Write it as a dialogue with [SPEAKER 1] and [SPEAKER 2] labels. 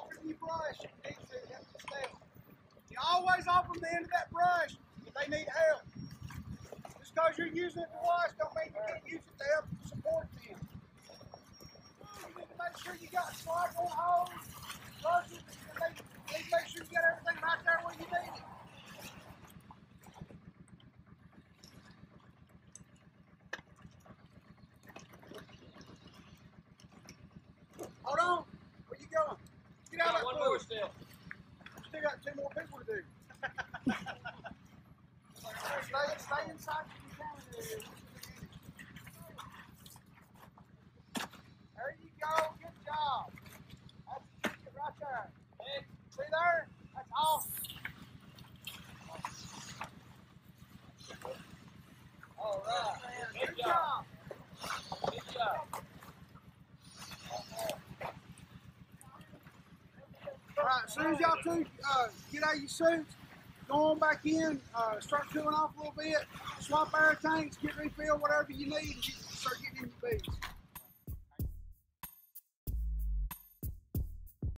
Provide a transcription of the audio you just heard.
[SPEAKER 1] and you brush, you need to step. You always offer them the end of that brush if they need help. Just because you're using it to wash don't mean you can't use it to help support them. You need to make sure you got slide on hose, brushes, and they, you need to make sure you got everything right there where you need it. Hold on. Where you going? Get
[SPEAKER 2] still.
[SPEAKER 1] Still got two more people to do. stay, stay inside. There you go. Good job. That's it right there.
[SPEAKER 2] Hey,
[SPEAKER 1] See there? That's awesome.
[SPEAKER 2] all right.
[SPEAKER 1] Good
[SPEAKER 2] job.
[SPEAKER 1] All right, as soon as y'all two uh, get out of your suits, go on back in, uh, start cooling off a little bit, swap air tanks, get refilled, whatever you need, and start getting in your bees.